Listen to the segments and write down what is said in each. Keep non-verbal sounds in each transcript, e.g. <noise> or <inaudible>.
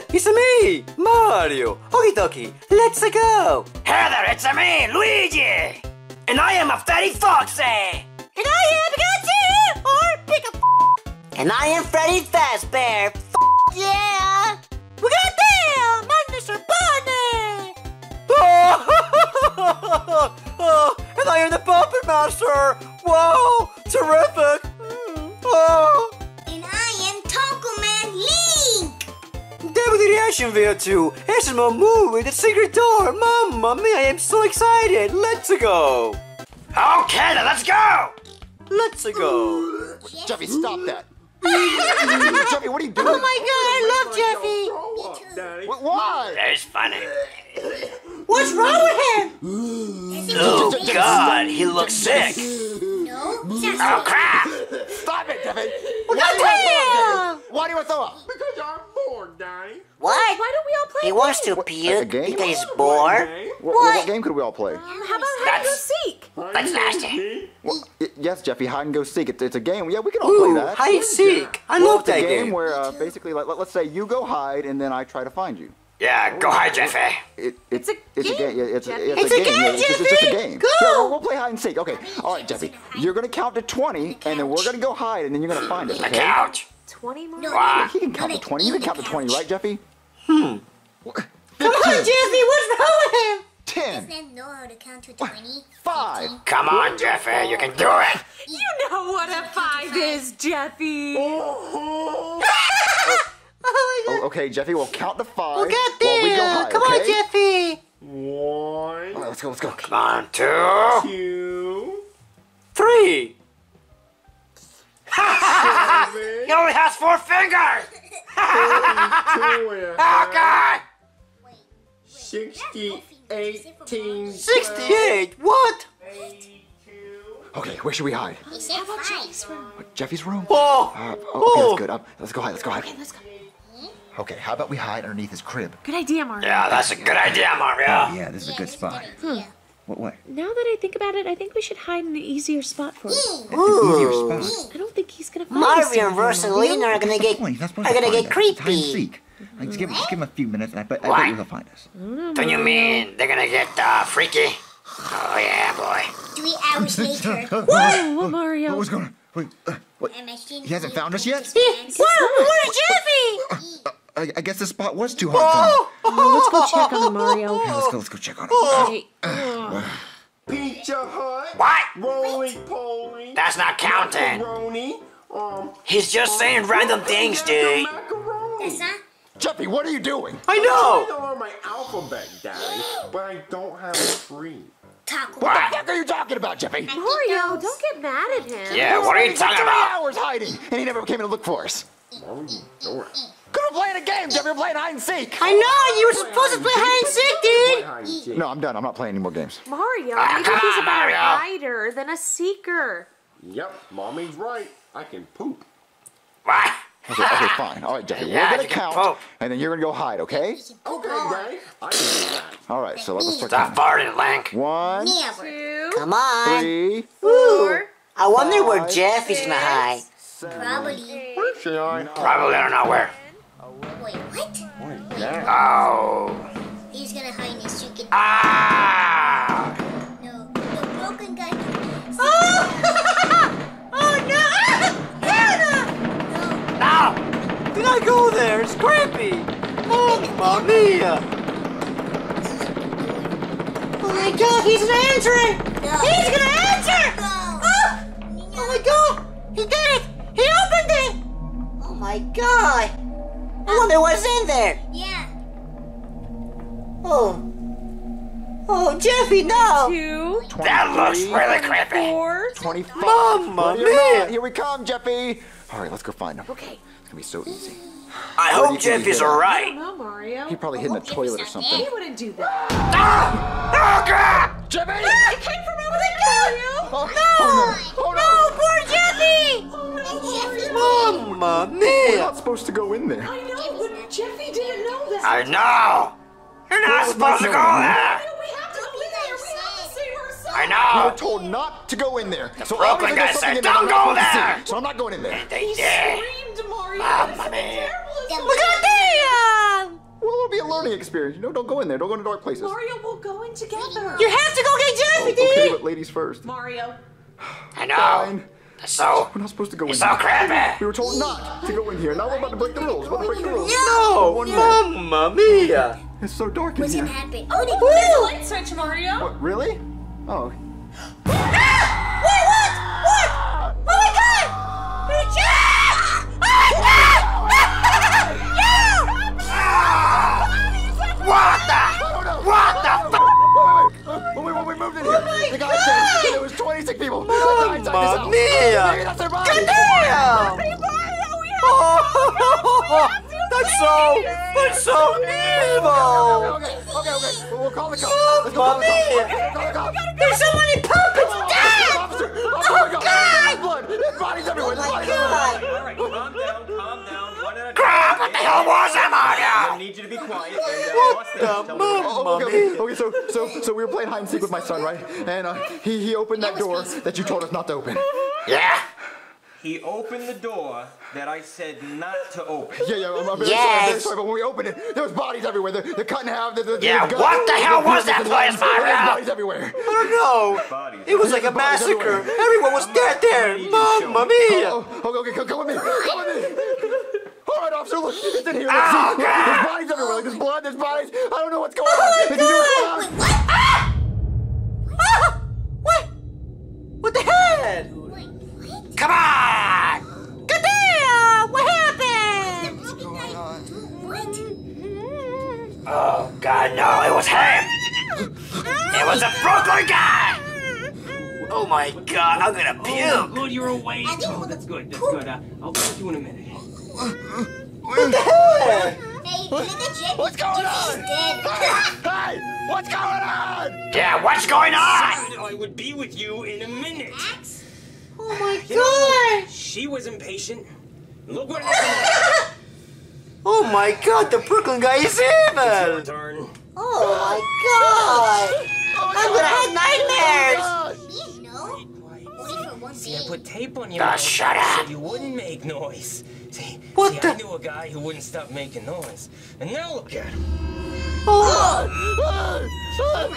it! It's me, Mario. Okie dokie, let's go. Hey there, it's me, Luigi! And I am a Freddy Foxy! And I am Pikachu or pick a And I am Freddy Fazbear! yeah. We got them. I'm Mr. Bonnie. oh, and I am the Puppet Master. Wow, terrific. Mm, Oh. Reaction video too. Here's my movie, The Secret Door. Mamma mia, I am so excited. Let's go. Okay, then let's go! Let's go. Jeffy, stop that. <laughs> Jeffy, what are you doing? Oh my god, I love Jeffy. Wh- Why? That's funny. What's wrong with him? Oh god, he looks sick! No, Oh crap! Stop it, Jeffy. Damn. Why do you want to throw up? Because I'm bored, Daddy. What? Why don't we all play He a wants game? to A puke game? because he's bored. What, what game could we all play? Um, how about hide and go seek? That's nasty. Well, yes, Jeffy, hide and go seek. It's, it's a game. Yeah, we can all play that. hide and seek. I Well, love it's that game, game. where uh, basically, like, let, us say you go hide and then I try to find you. Yeah, go hide, Jeffy. It, It's a it's a game, game. It's, a, Jeffy. it's, It's a a game. game, it's, just- it's just a game. Go. Yeah, we'll, we'll play hide and seek. Okay. All right, Jeffy. You're gonna count to 20, and then we're gonna go hide, and then you're gonna find us. The Okay? couch. 20 more? No, Why? He can count to 20. You can count to 20, right, Jeffy? Hmm. Come on, Jeffy. What's wrong with him? 10, doesn't know how to count to 20. 5. Come on, Jeffy, you can do it. You know what a five is, Jeffy. Oh my Oh, god. <laughs> okay, Jeffy, we'll count the 5 Oh while we go goddamn. hide, Come okay? on, Jeffy. All One, right, let's go, let's go. Come on, two. two, Three. seven, <laughs> He only has four fingers. two and a <laughs> Oh half, god. Wait, sixty, eighteen, Sixty-eight. What? Okay, where should we hide? he said five. Jeffy's room? Oh. Uh, oh, okay, Oh. that's good. Uh, let's go hide, let's go hide. Let's go. Okay, how about we hide underneath his crib? Good idea, Mario. Yeah, that's a good idea, Mario. Oh, Yeah, this is a good spot. Yeah. What, what? Now that I think about it, I think we should hide in an easier spot for him. Easier spot. I don't think he's gonna find us. Mario and Rosalina are gonna get are gonna get creepy. Like, just, give, just give him a few minutes, and I bet, I bet he'll find us. Don't you mean they're gonna get uh, freaky? Oh yeah, boy. Three hours later. What, Mario? What was going on? Wait, uh, what? Am I seeing He hasn't found us yet? Whoa, where's Jeffy? I, I guess this spot was too hot for. Oh, let's go check on him, Mario. Yeah, <laughs> let's go, let's go check on him. Oh! Hey, uh, <sighs> uh. Pizza Hut, What? Roly Poly, That's not counting. Macaroni, um, He's just saying um, random things, dude. macaroni. Jeffy, what are you doing? I know. I know. know learn my alphabet, Daddy, but I don't have a tree. Taco. What the heck are you talking about, Jeffy? Mario, don't get mad at him. Yeah, what are you talking Three about? hours hiding, and he never came in to look for us. What are you doing? Could have playing a game, Jeffy. We're playing hide and seek. I know you were supposed to play hide and seek, dude. Hide and seek. No, I'm done. I'm not playing any more games. Mario, Ah, maybe come he's on, a better Mario. hider than a seeker. Yep, mommy's right. I can poop. Okay, okay, fine. All right, Jeffy. Yeah, we're gonna count, poke. and then you're gonna go hide, okay? Okay, Daddy, I can do that. All right. So let's start Stop counting. farting, Link. One, Never. Two, Come on. three, Ooh. I wonder where Five. Jeffy's gonna hide. Probably. Where should I Probably I don't know where. Wait, what? hide? Dad. Oh. He's gonna hide in his secret. Ah. No, the Brooklyn guy. Oh <laughs> oh no! No. Do not go there. It's creepy. Mamma mia. Oh my god, he's gonna answer it! No. He's gonna answer! No. Oh! oh my god! He did it! He opened it! Oh my god! I wonder what's in there! Yeah. Oh. Oh, Jeffy, no! two, That looks really creepy. four. 25. Mamma Ready or not, mia. Here we come, Jeffy. All right, let's go find him. Okay. It's gonna be so easy. I Where hope you think he Jeffy's hid it? I alright. don't know, Mario. He probably hid in a toilet or something. He wouldn't do that. Ah! Oh god. Jeffy! It came from over there, Mario. Oh, oh no! Oh no! Poor Jeffy! Mamma We're not supposed to go in there. I know, but Jeffy didn't know that. I know. You're not supposed to go there. We have to go in there. We have to save ourselves. I know! We were told not to go in there. So broken obviously guy there's said, "Don't go there." see. So I'm not going in there. They He did. screamed, Mario. Mamma That's mia. terrible. The Look at damn! learning experience. You know, don't go in there. Don't go into dark places. Mario, we'll go in together. You have to go get Jeffy, oh, Okay, but ladies first. Mario. I know. Fine. So, We're not supposed to go in so here. crappy. We were told not to go in here. Now we're about to break the rules. We're about to break the rules. No, One more. Mamma Mia. It's so dark in What's here. gonna happen? Oh, they There's a light switch, Mario. What, really? Oh. Wait, what? What? Oh my god! It's Jeff! What the? What the? F- When we, when we moved in here, the guy said there was 26 people that died inside this Mamma house. mia. Maybe that's their bodies. Damn! Oh, that's so, that's so evil. Okay, okay, okay. We'll, we'll call the cops. Let's go call the cops. Let's call the cops. There's so many puppets! Dad! Officer, officer, oh my God! There's blood! There's bodies everywhere! There's bodies everywhere! God! All right, calm down, calm down. One at a time. Crap, what the hell was that, I need you to be quiet. And, uh, what's this? Tell me what it is. Oh, okay, okay, okay, so, so, so we were playing hide and seek with my son, right? And uh, he, he opened that door that you told us not to open. Yeah? He opened the door that I said not to open. Yeah, yeah, I'm, I'm very sorry, I'm sorry, but when we opened it, there was bodies everywhere. They're, they're cut in half. They're, they're, Yeah, they're what the hell was that place, There's Mario? bodies everywhere. I don't know. Bodies. It was like a massacre. everywhere. Everyone was dead there. Mamma mia. Oh, okay, okay, come, come with me. Come with me. All right, officer, look, it's in here. Ah, look, Oh, see, God. there's bodies everywhere. Like, there's blood, there's bodies. I don't know what's going on. If you do what's going on- Wait, what? Ah! What? What the hell? Wait, what? Come on! Goddamn! What happened? The Brooklyn guy do what? Oh, God, no, it was him! It was a Brooklyn guy! Oh my God, I'm gonna Oh, puke! good, you're awake. I didn't Oh, that's good, that's good. Uh, I'll talk to you in a minute. Hey, look at Jeff. What's going on? dead. Hey, what's going on? Yeah, what's going on? I would be with you in a minute. Oh my You know, god! she was impatient. Look what happened. <laughs> Oh my god, the Brooklyn guy is Your evil. turn. Oh my god! <laughs> I'm gonna have nightmares! Me, no. Only for one See, I put tape on your Ah, mouth shut up. so you wouldn't make noise. <laughs> See, What see, the- I knew a guy who wouldn't stop making noise. And now look at him. Oh, stopped.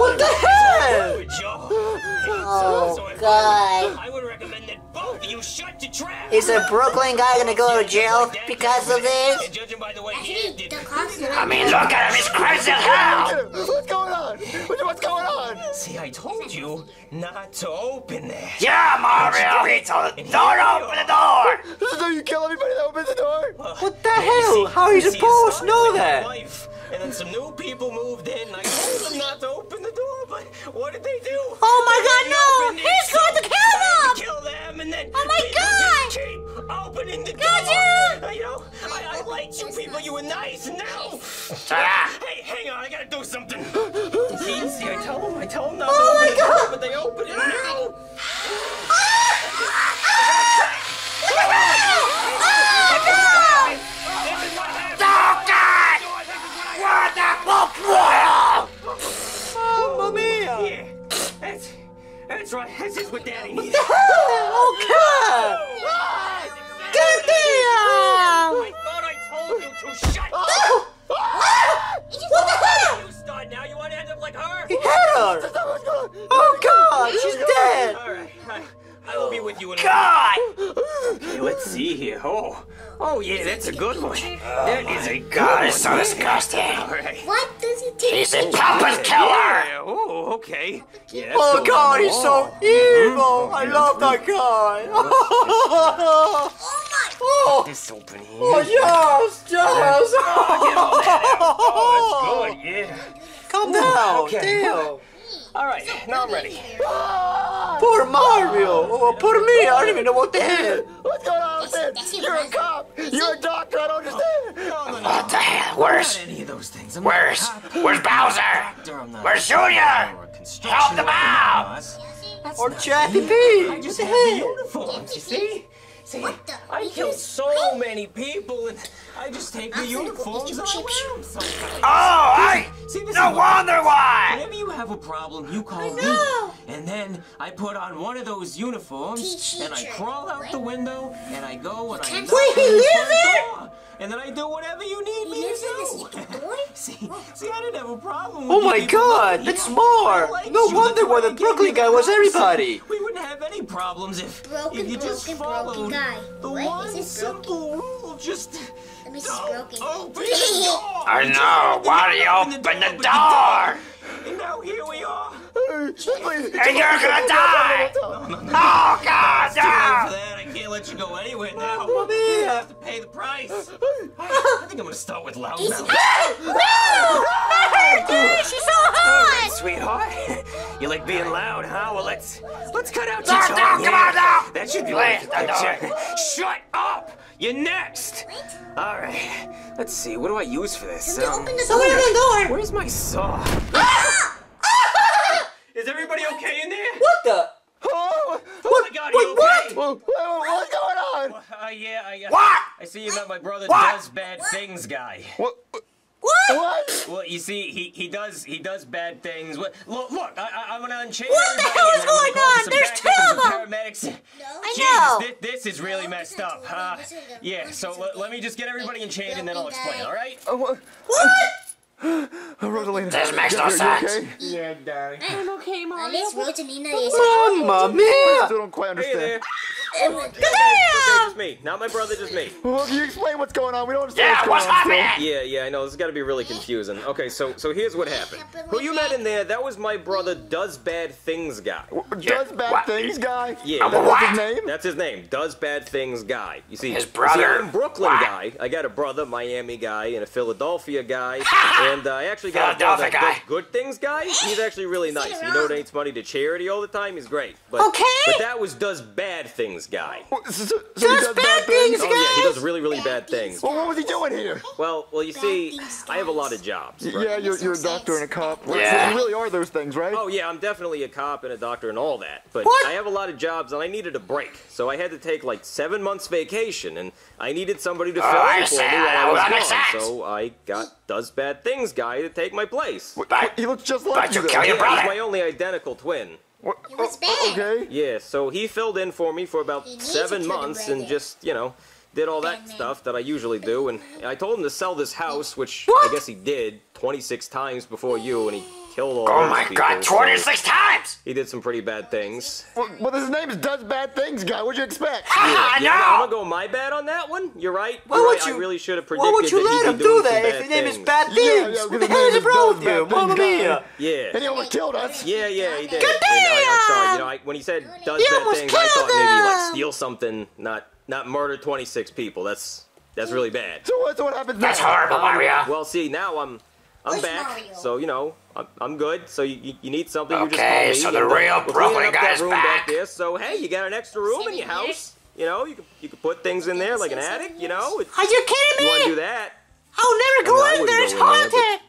what the hell? Oh, God. I would recommend that both of you shut your trap. Is a Brooklyn guy gonna go to jail because of this? Judging by the way he Actually, acted, the I mean, look at him, he's crazy as hell! What's going on? What's going on? see, I told you not to open that. Yeah, Mario, he told Don't open the door! This is how you kill everybody that opens the door? What the hell? How are you supposed to know that? wife, And then some new people moved in. and I told them not to open the door, but what did they do? Oh my god, no! He's so going to I kill tried to them! Kill them, and then Oh my God! keep opening the Got door. you! Uh, You know, I, I liked you people. You were nice, and now. Hey, hang on, I gotta do something. see, see, I tell them, I tell them not Oh to open the door, but they open it now. That's right. This is what Daddy needs. Oh god! I thought I told you to shut oh. up. Ah. What the hell? You start now. You want to end up like her? He hit her! Oh god, she's dead! All right, I, I will be with you in a God! Okay, let's see here. Oh, oh yeah, that's a good one. That is a good God, it's one. so disgusting. All right. What does it take? He's a puppet killer! Yeah, oh, okay. Yeah, <laughs> Oh god, he's so evil! I love that guy! Oh, my god. This opening. oh yes, yes! Oh, that's good. Yeah. Calm down, Okay. damn! All right, now I'm ready. Ah! Poor Mario! Oh, poor me, I don't even know what the hell! What's going on, man? That's it, You're a cop. You're a doctor. I don't understand. No, no, no. What the hell? Where's, any of those things. I'm where's, not a cop. where's Bowser? Where's Junior? or a construction Help them worker, out! Or not Jeffy me. P! I What the the hell? uniforms, you see? See, What the- I kill so many people, and I just take the I'm gonna uniforms eat and some I wear them sometimes. Oh, I... See, this No is what- wonder why! Whenever you have a problem, you call me. And then I put on one of those uniforms and I crawl out the window and I go and I can't- knock Wait, he on the lives front there? and then I do whatever you need me to do. <laughs> see, see, I didn't have a problem. Oh with you my god, You that's more! No wonder why the Brooklyn guy was house. everybody. We wouldn't have any problems if, Broken, if you just broken, followed Brooklyn guy. the What? one Is this broken? simple rule. Just Let me see don't broken. open <laughs> the door. I know. Why do you open open the but you door? And now here we are. And you're gonna die! Oh God, Too late for no! That. I can't let you go anywhere now. Mamma You mia! have to pay the price. I think I'm gonna start with loud mouth. She's so hot! Sweetheart, you like being loud, huh? Well, let's let's cut out your no, tongue. come on, no. That should be Please, like no, no. Shut up! You're next. All right. Let's see. What do I use for this? Time to Um, open the door. the door! where's my saw? Is everybody okay in there? What the? Oh, Oh my God, are you okay? Whoa, whoa, what's going on? Uh, yeah, I, uh, What? I see you met my brother What? does bad things guy. What? What? What? Well, you see, he, he does he does bad things. What- Look, look, I, I, I'm gonna unchain What the hell is gonna going call for on? There's backup two of them. Paramedics. I know. thi- this is really messed up. Uh, yeah, so let, let me just get everybody enchained and then I'll explain, all right? Oh, what? <gasps> What? Rosalina. This makes no you- you sense. okay? Yeah, Daddy. I'm okay, At Mario. least Rosalina is Mamma I still don't quite Hey there. just me. Not my brother, just me. Well, can you explain what's going on? We don't understand Yeah, what's what's going on. still. happening? Yeah, yeah, I know. This has got to be really confusing. Okay, so so here's what happened. Who you met in there? That was my brother, does bad things guy. Does bad What? things, guy? Yeah. That's his name? That's his name. Does bad things guy. You see, His you see, brother? I'm Brooklyn What? guy. I got a brother, Miami guy, and a Philadelphia guy, <laughs> and uh, I actually got a brother, guy. Good things guy. He's actually really nice. He wrong. donates money to charity all the time. He's great. But, Okay. But that was does bad things guy. So, so, so he Does does bad bad things, things? Oh yeah, he does really really bad things. Well, what was he doing here? Well, well, you see, things, I have a lot of jobs. right? Yeah, you're, you're a doctor and a cop. So Yeah. you really are those things, right? Oh yeah, I'm definitely a cop and a doctor and all that. But What? I have a lot of jobs and I needed a break, so I had to take like seven months vacation, and I needed somebody to oh, fill I in for me while I was that gone. sense. So I got does bad things guy to take my place. What- But- he looks just but like you you. kill your Yeah, he's my only identical twin. What- He was oh, oh, bad. Okay. Yeah, so he filled in for me for about He needs to seven months and just, you know, did all that Batman. stuff that I usually do. And I told him to sell this house, which I guess he did 26 times before you, and he killed all Oh those my people, God, so 26 times! He did some pretty bad things. Well, well, his name is Does Bad Things, guy. What'd you expect? I Yeah, I'm gonna go my bad on that one. You're right. Why You're would right. you- I really should have Why predicted would you that he'd let him do that if his name is. Bad Things? yeah, what the hell is is wrong with you? Bad Mamma mia! Yeah. And he almost killed us. Yeah, yeah, he did. And I, I'm sorry. You know, I, when he said does He bad things, I thought killed maybe like him. steal something, not not murder 26 people. That's that's really bad. So what? So what happens That's now? horrible, Mario. Well, see, now I'm I'm Where's back, Mario? so you know I'm, I'm good. So you, you, you need something, you just Okay, call me. so the and, uh, real we're Brooklyn up that guy's room back. there. So hey, you got an extra room in your Seven house. You know, you can you can put things in there like an attic. You know, it, Are you kidding you want to do that? I'll never I go mean, in there. It's in there, but- haunted.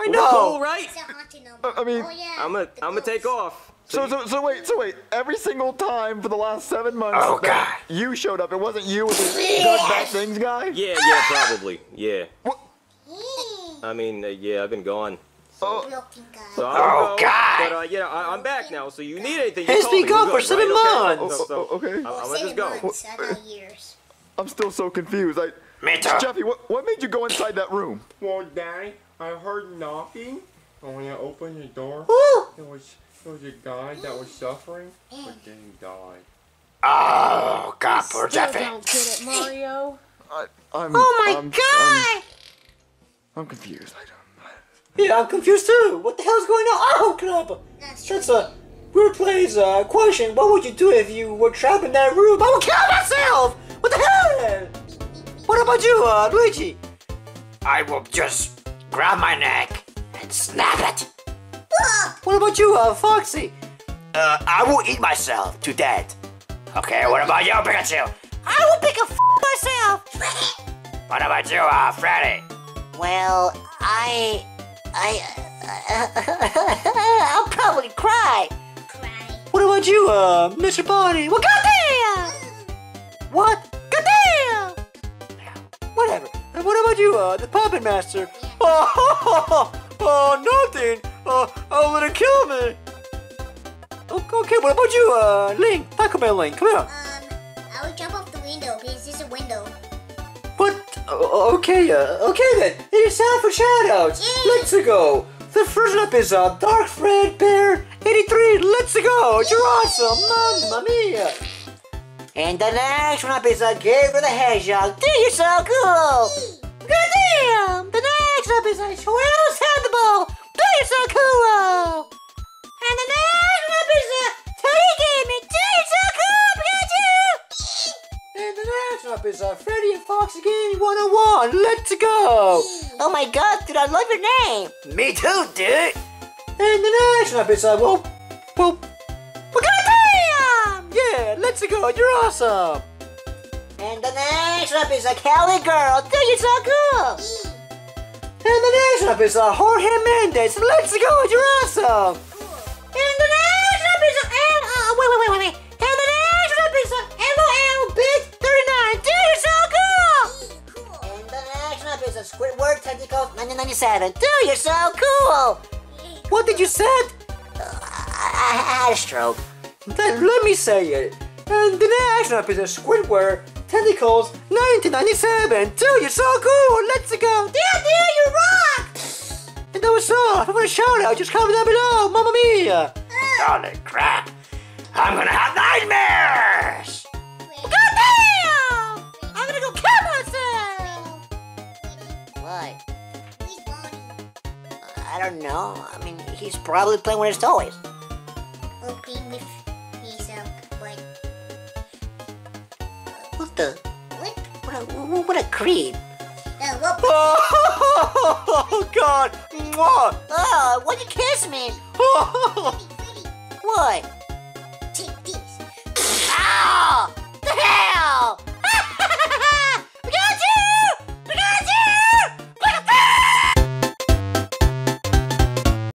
I Well, cool, know. right? It's a haunted number. I mean- oh, yeah. I'm gonna I'm gonna take off. So, so, so wait, so wait. Every single time for the last seven months Oh, God. you showed up, it wasn't you with the Does Bad Things guy? Yeah, yeah, probably. Yeah. Hmm. I mean, uh, yeah, I've been gone. Oh, Broken. So I'm Oh, gonna go, God. But uh, you know, I, I'm back now. So you need anything? Hey, You call speak up for seven right? Okay? months. So, so Oh, okay. I'm, I'm gonna just Seven go. months, I thought years. I'm still so confused. I, Me too. Jeffy, what, what made you go inside that room? Well, Daddy, I heard knocking. And when I opened the door, Ooh. it was it was a guy that was suffering, but then he died. Oh, God, poor Still Jeffy. don't get it, Mario. I, I'm, Oh my I'm, god! I'm, I'm confused. I don't. Yeah, I'm confused too. What the hell's going on? Oh, crap! That's That's a weird place. Uh, question: What would you do if you were trapped in that room? I would kill myself. What the hell? What about you, uh, Luigi? I will just grab my neck and snap it. What about you, uh, Foxy? Uh, I will eat myself to death. Okay, what about you, Pikachu? I will pick a f myself. What about you, uh, Freddy? Well, I, I, <laughs> I'll probably cry. cry. What about you, uh, Mr. Body? What? Goddamn! What? Goddamn! Whatever. And what about you, uh, the Puppet Master? Oh, <laughs> oh, nothing. Uh, oh, let it kill me. Okay, what about you, uh, Link? Taco Bell Link, come here. Um, I would jump off the window because it's a window. Okay, uh, okay then. It is time for shoutouts. Let's go. The first up is uh, Dark Fred Bear 83. Let's go. You're awesome. Mamma mia. And the next one up is a Gabriel the Hedgehog. Dude, you're so cool! Goddamn! The next up is a Swell Sandball. Dude, you're so cool! And the next up is uh, Freddy and Fox Gaming 101. Let's go. Oh my god, dude, I love your name! Me too, dude. And the next one up is uh, well, well, well, goddamn! Yeah, let's go. You're awesome. And the next one up is a Cali Girl. Dude, you're so cool! And the next up is uh, Jorge Mendez. Let's go. You're awesome. And the next one is a uh, wait, wait, wait, wait, wait. And the next one is a is a Squidward Tentacles 1997. Dude, you're so cool! What did you say? Uh, I, I had a stroke. Then let me say it. And the next up is a Squidward Tentacles 1997. Dude, you're so cool. Let's go. Yeah, dude, you rock! And that was all. If I want a shout out, just comment down below. Mamma mia. Holy crap. I'm gonna have nightmares. I don't know. I mean, he's probably playing with his toys. With his uh, butt. What the? What? What a, what a creep. Uh, what? <laughs> Oh, God. Mwah. Oh, why'd you kiss me? <laughs> What? take this. Ah!